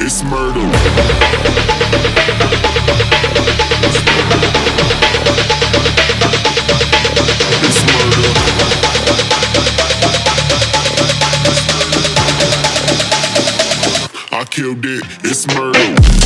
it's murder. killed it, it's murder.